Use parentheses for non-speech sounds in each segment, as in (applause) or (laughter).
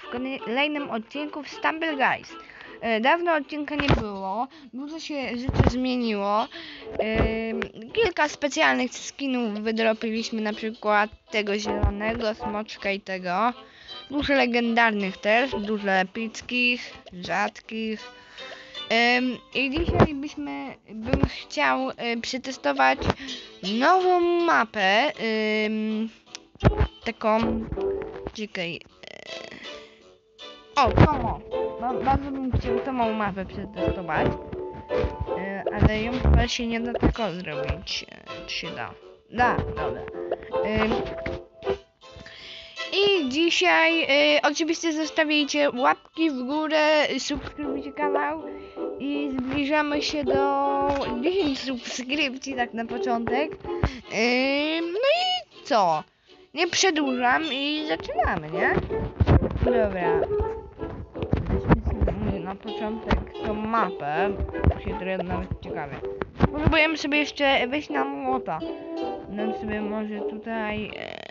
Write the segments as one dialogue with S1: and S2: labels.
S1: w kolejnym odcinku w Stumble Guys. E, Dawno odcinka nie było, dużo się rzeczy zmieniło. Ym, Kilka specjalnych skinów wydropiliśmy, na przykład tego zielonego, smoczka i tego. Dużo legendarnych też, dużo epickich, rzadkich. I dzisiaj byśmy, bym chciał y, przetestować nową mapę. taką. Czekaj. E, O, Tomo. Ba- Bardzo bym chciał tą mapę przetestować. E, Ale ją chyba się nie da tylko zrobić. E, Czy się da? Da, dobra. Ym, I dzisiaj e, oczywiście zostawiajcie łapki w górę, subskrybujcie kanał i zbliżamy się do (laughs) 10 subskrypcji tak na początek. No i co? Nie przedłużam i zaczynamy, nie? Dobra. Początek tą mapę. To się trochę nawet ciekawie. Próbujemy sobie jeszcze wejść na młota. Dam sobie może tutaj... E...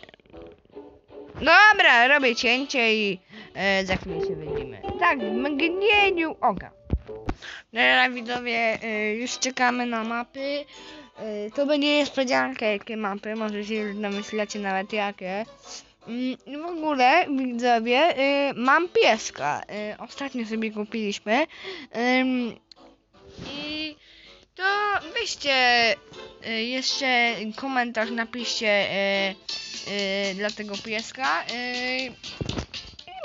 S1: Dobra, robię cięcie i e, za chwilę się widzimy. Tak, w mgnieniu oka. Dobra widzowie, e, już czekamy na mapy. E, to będzie niespodzianka jakie mapy, może się już domyślacie nawet jakie. Mm, w ogóle widzowie, y, mam pieska. Y, ostatnio sobie kupiliśmy. I to weźcie y, jeszcze komentarz, napiszcie dla tego pieska.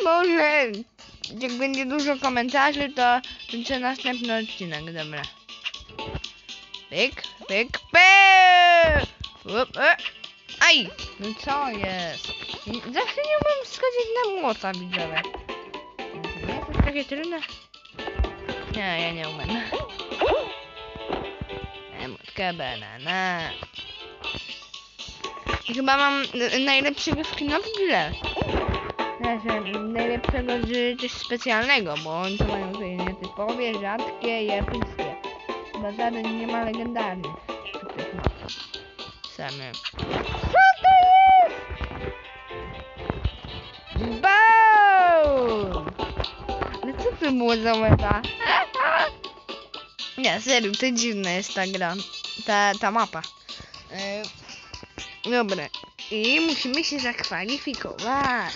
S1: Może jak będzie dużo komentarzy, to będzie następny odcinek, dobra. Pyk, pyk, pyk! E. Aj! No co jest? Zawsze nie umiem skoczyć na młota, widzowie. Nie jest to takie trudne? Nie, ja nie umiem. Emotka banana. Chyba mam najlepszego skina w grze. Znaczy, najlepszego z coś specjalnego, bo oni to mają tutaj nietypowe, rzadkie i epickie. Chyba żaden nie ma legendarnych. Same. To było za meta? Nie, serio, to dziwna jest ta gra. Ta, ta mapa. E, dobra. I musimy się zakwalifikować.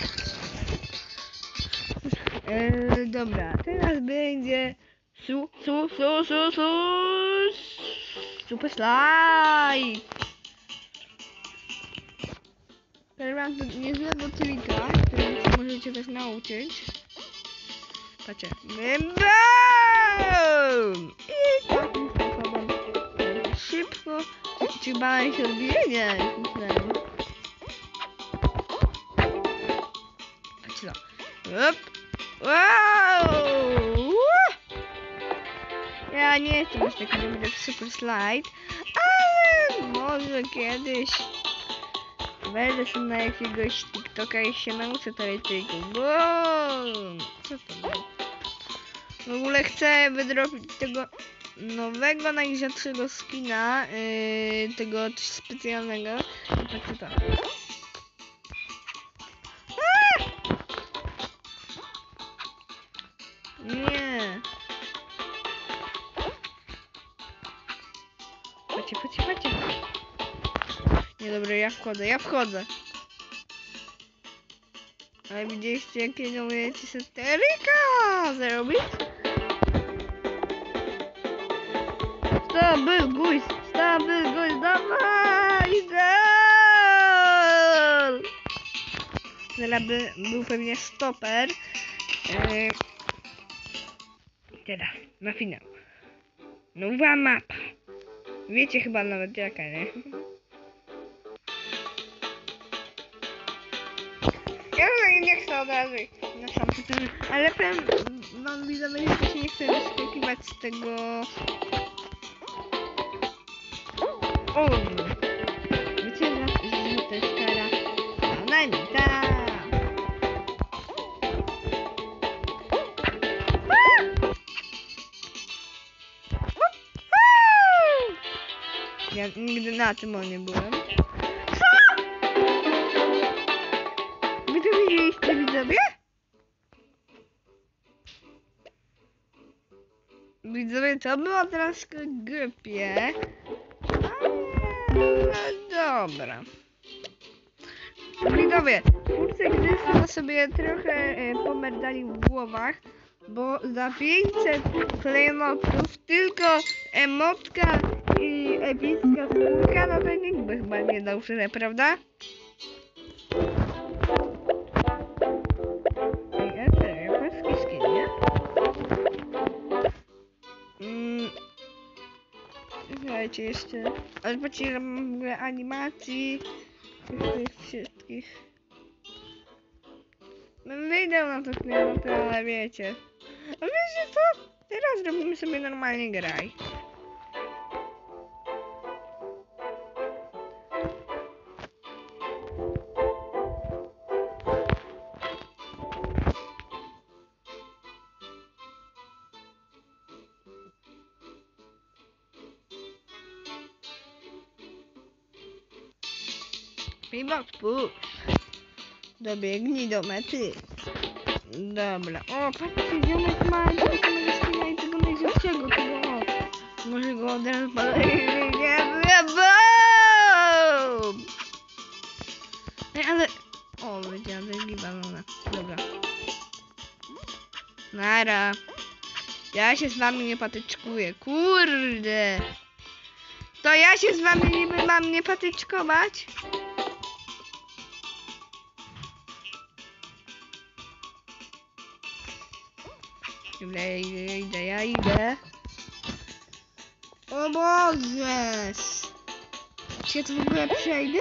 S1: E, dobra, teraz będzie su, su, su, su, su, super slide. Teraz mam niezłego trika, którego możecie też nauczyć. Patrzcie. Boom! I takim sposobem szybko. Czy banan się odbije? Nie, myślałem. Patrzcie to. Up. Wow! Ja nie jestem już taki dobry super slide, ale może kiedyś wejdę sobie na jakiegoś TikToka i się nauczę triku. Boom! Co to było? W ogóle chcę wydrobić tego nowego, najrzadszego skina, yy, tego coś specjalnego. Patrzcie to. Aaa! Nie. Chodźcie, chodźcie, chodźcie. Nie dobra, ja wchodzę, ja wchodzę. Ale widzieliście jakiego umiecie satyryka zrobić? Stabil guys, stabil guys, dawaj, gol! Teraz by, był pewnie stoper. Yy, teraz, na finał. Nowa mapa. Wiecie chyba nawet jaka, nie? Ja nie chcę od razu na sam tytuł, ale powiem wam widzowie, że się nie chcę wyskakiwać z tego... Oğlum. Bütün laf izini taşıtarak Ananita. Я не на ты мой не был. Вы там есть, ты видели? Widzowie, to. Dobra. Widzowie, twórcy gry sobie trochę e, pomerdali w głowach, bo za 500 klejnotów tylko emotka i epicka skórka, no to nikt by chyba nie dał tyle, prawda? Słuchajcie, jeszcze... Ale patrzcie, że mam w ogóle animacji tych, wszystkich. Bym wyjdę na to klientę, ale wiecie. A wiecie co? Teraz robimy sobie normalnie graj. Pivot push. Dobiegnij do mety. Dobra. O, patrzcie, ziomek ma samego skina i tego najszybszego. Tego, o. Może go od razu! Ej, ale... O, wiedziałem, że balona. Dobra. Nara. Ja się z wami nie patyczkuję. Kurde. To ja się z wami niby mam nie patyczkować? Idę, ja idę, ja idę. O Boże! Czy ja to w ogóle przejdę?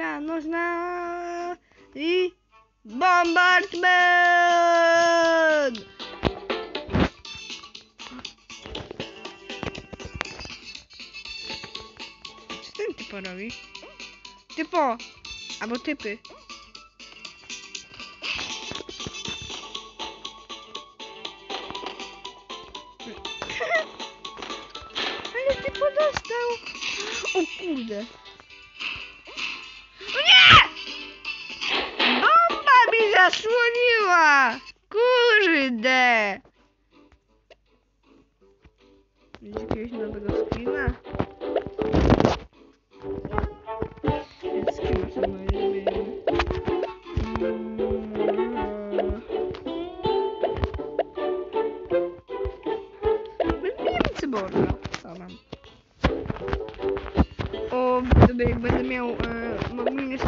S1: Piłka nożna i bombardment! Co ten typo robi? Typo! Albo typy. (laughs) Ale typo dostał! O kurde! O, gdyby jak będę miał e, mobilny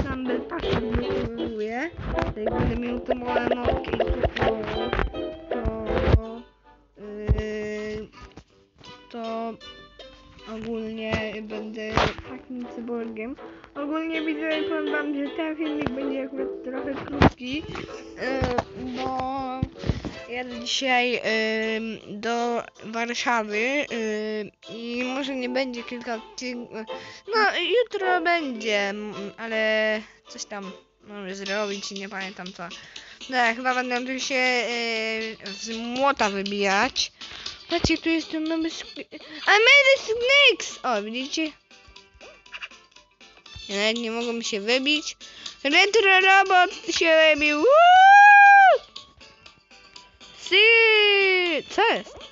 S1: Pack, odblokowuję, to jak będę miał tą małe notkę Warszawy i może nie będzie kilka odcinków. No, jutro będzie, ale coś tam może zrobić, nie pamiętam co. No, chyba będę tu się yy, z młota wybijać. Patrzcie, tu jest ten nowy I made snakes! O, widzicie? Ja nawet nie mogą się wybić. Retro robot się wybił! Woo! Co jest?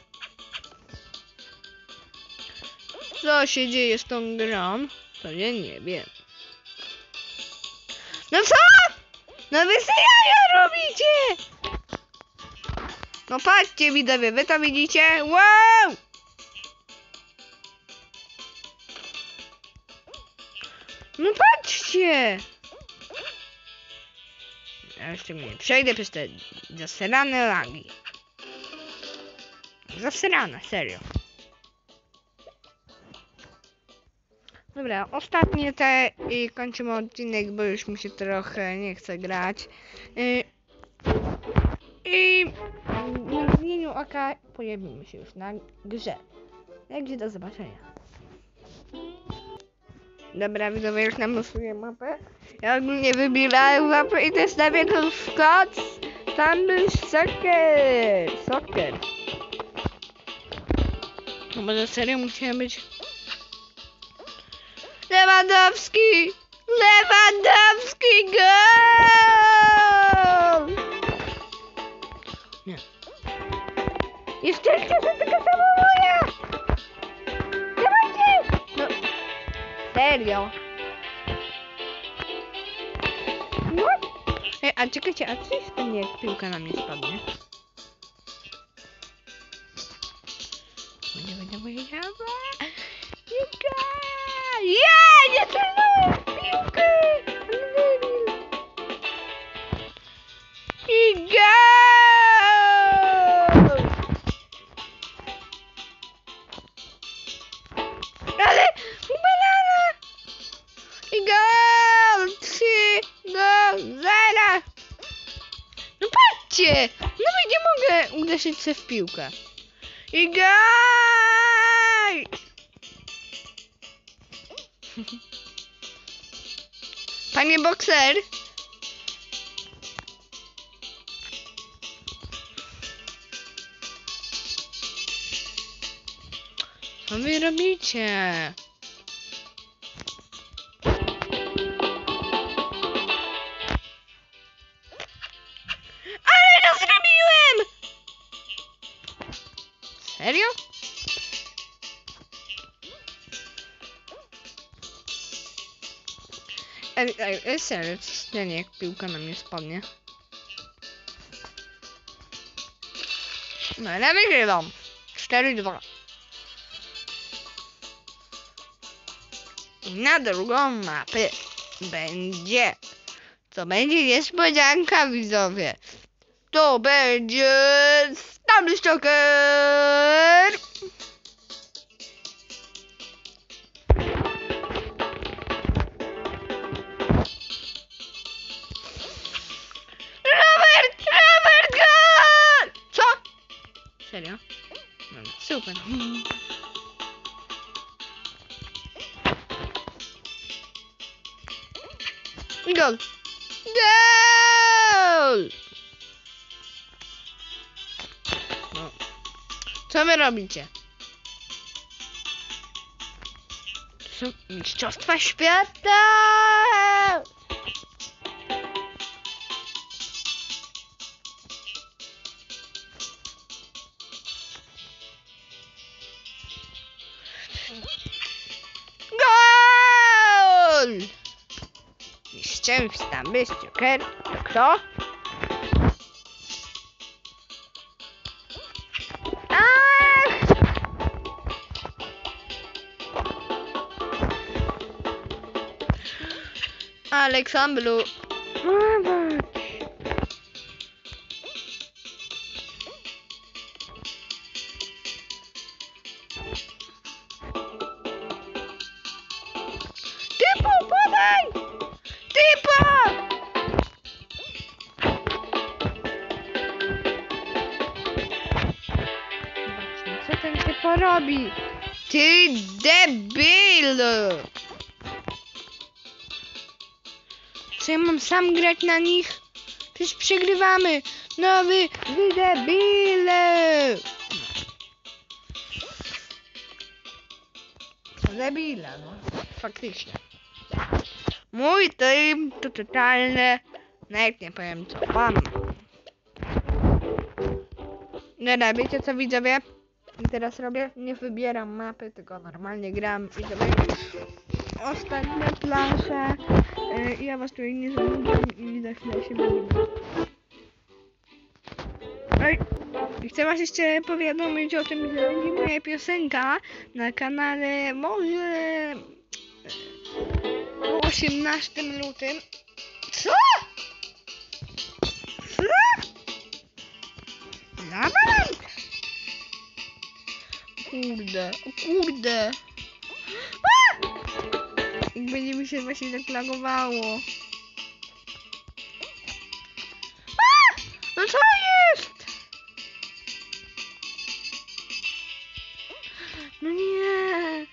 S1: Co się dzieje z tą grą? To ja nie wiem. No co? No wy jaja robicie! No patrzcie widzowie, wy to widzicie? Wow! No patrzcie! Ja jeszcze nie przejdę przez te zasrane lagi. Zasrane, serio. Dobra, ostatnie te i kończymy odcinek, bo już mi się trochę nie chce grać. Y, I w imieniu oka pojawimy się już na grze. Także do zobaczenia. Dobra, widzowie, już nam losuję mapę. Ja ogólnie wybierałem mapę i też stawię to Scott Stumble Soccer. Soccer. No może serio musiałem być... Lewandowski! Lewandowski gol! Nie. Jesteście to taka sama moja! Dawajcie! No, serio? What? Ej, a czekajcie, a co jest tam jak piłka na mnie spadnie? Dawaj, dawaj, dawaj! Uderzyć się w piłkę. I gol! (laughs) Panie bokser! Co wy robicie? Serio? Ej, ej, ej, serio, stanie, jak piłka na mnie spadnie? No, ja wygrywam. 4-2. I na drugą mapę będzie. To będzie niespodzianka, widzowie. To będzie Stumble Stalker. Robert! Robert gol! Co? Serio? Dobra, super. I gol! Gol! Co wy robicie? Są mistrzostwa świata! Gol! Mistrzem w Stamby Joker. To kto? Aleksandru. Typo, podaj! Typo! Zobaczmy, co ten typo robi? Ty debil! Co ja mam sam grać na nich? Przecież przegrywamy! No wy, wy debile! Debile, no. Faktycznie. Mój team to totalne... Nawet nie powiem co pan. Dobra, wiecie co widzowie? I teraz robię? Nie wybieram mapy, tylko normalnie gram. Widzowie już ostatnie plansze. Yy, ja was tutaj nie zanudzam i za chwilę się widzimy. Ej, chcę was jeszcze powiadomić o tym, że będzie moja piosenka na kanale może o 18 lutym. Co? Co? Labyrinth? Kurde, kurde i będzie mi się właśnie tak lagowało. No co jest? No nie.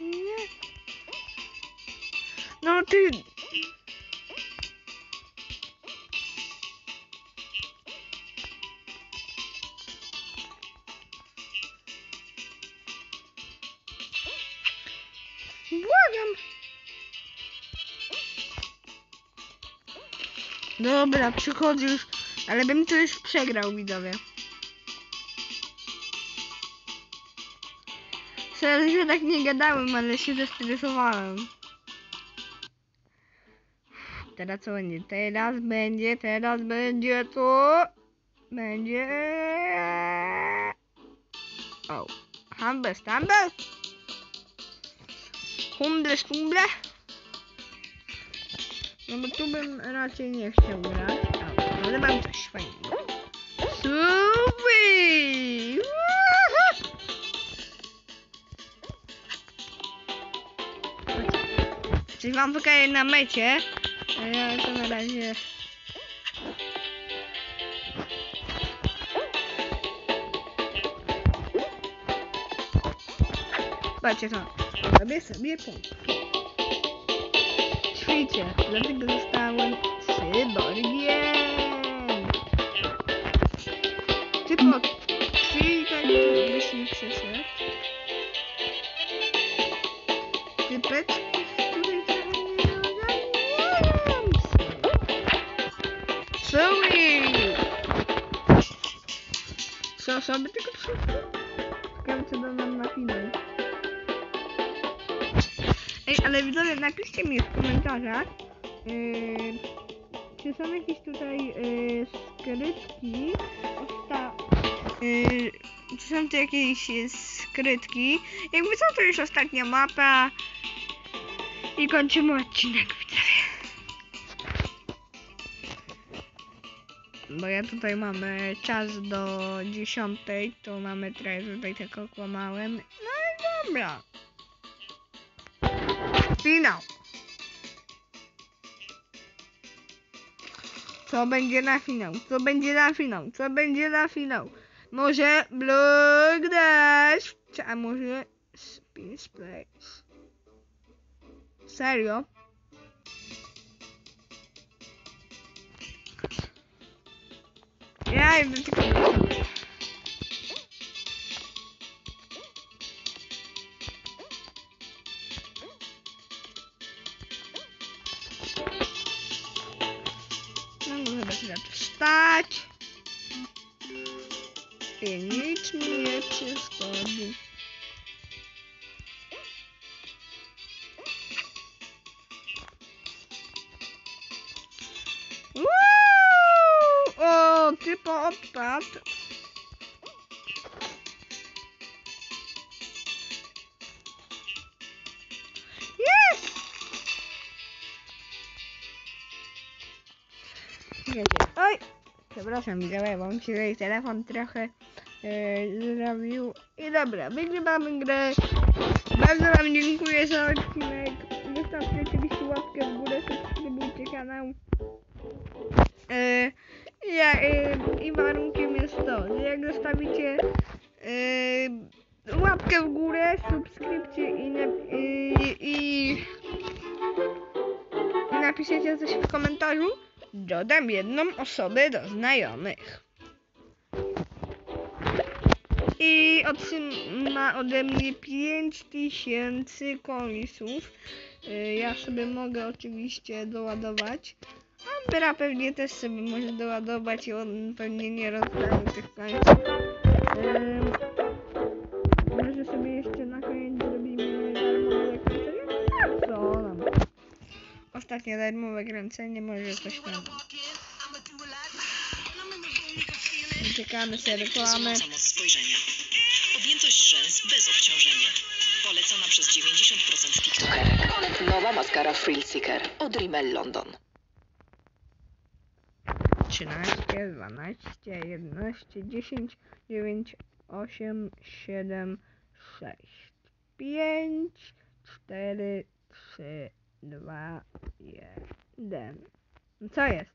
S1: No nie. No ty... Dobra, przychodzi już, ale bym to już przegrał, widzowie. Sorry, że tak nie gadałem, ale się zestresowałem. Teraz co będzie? Teraz będzie, teraz będzie to. Będzie. O. Humbles, humbles. Humbles, humble. No bo tu bym raczej nie chciał grać. O, ale mam coś fajnego. Subi! Coś wam pokażę na mecie. A ja to na razie... Patrzcie to. Robię sobie punkt. Ćwiczę, dlatego zostałem cyborgiem. Typo, czyli tak byś mi przeszedł. Typeczki, tutaj trochę nie ogarniam Sorry! Trzy osoby tylko trzy. Ciekawe co da nam na finał. Ale widzowie, napiszcie mi w komentarzach, yy, czy są jakieś tutaj yy, skrytki, osta, yy, czy są tu jakieś yy, skrytki, jakby co to już ostatnia mapa i kończymy odcinek, widzowie. Bo ja tutaj mamy czas do 10, to mamy trochę tutaj tylko kłamałem, no i dobra. Finał. Co będzie na finał? Co będzie na finał? Co będzie na finał? Może Block Dash? Czy a może Space Place? Serio? Ja idę tylko mi nie przeszkodzi. Woo! O, typo odpadł. Jest! Wiecie, oj! Przepraszam, widzowie, bo mi się tutaj telefon trochę e, zrobił. I dobra, wygrywamy grę. Bardzo wam dziękuję za odcinek. Zostawcie oczywiście łapkę w górę, subskrybujcie kanał. E, ja, e, I warunkiem jest to, że jak zostawicie e, łapkę w górę, subskrypcję i, na, i napiszecie coś w komentarzu, dodam jedną osobę do znajomych. I otrzyma ode mnie 5000 końców. Y, Ja sobie mogę oczywiście doładować. A Byra pewnie też sobie może doładować i on pewnie nie rozdaje tych końców. Ym, Może sobie jeszcze na koniec zrobimy darmowe kręcenie? A co nam? Ostatnie darmowe kręcenie, może coś tam. Czekamy sobie reklamy.
S2: Przez 90% TikTokerek.
S3: Nowa maskara Frill Seeker od Rimmel London.
S1: 13, 12, 11, 10, 9, 8, 7, 6, 5, 4, 3, 2, 1. Co jest?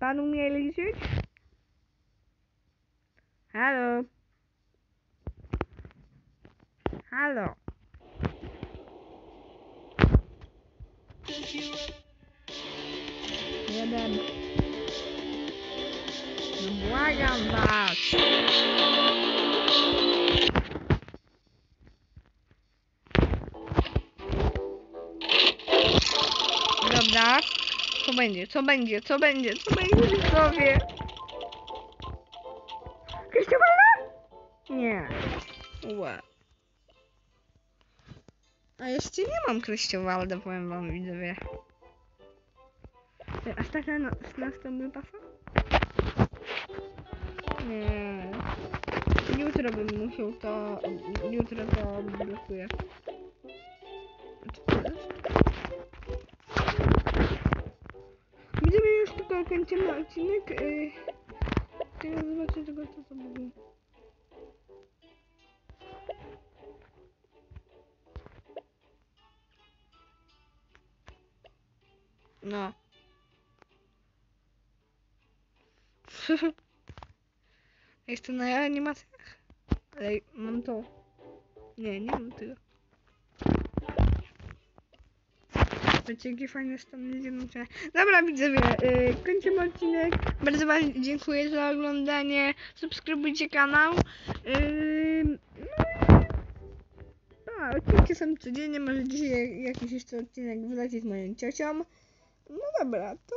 S1: Pan umie liczyć? Halo? Halo? Jeden. No błagam was. Dobra. Co będzie? Co będzie? Co będzie? Co będzie widzowie? Kryściowana? Nie. Ła. A jeszcze nie mam Kryściowalda, powiem wam widzowie. Aż tak na, na stronę pasa? Nie. Jutro bym musiał to... Jutro to blokuję. Widzimy już tylko kończymy odcinek. Yy, teraz zobaczę tego co to było. No. (laughs) Jest to na animacjach? Ale mam to. Nie, nie mam tego. Wiecie, jakie fajne Stany Zjednoczone. Dobra, widzowie, yy, kończymy odcinek. Bardzo wam dziękuję za oglądanie. Subskrybujcie kanał. Yy, no. A, odcinki są codziennie. Może dzisiaj jakiś jeszcze odcinek wleci z moją ciocią. No dobra, to.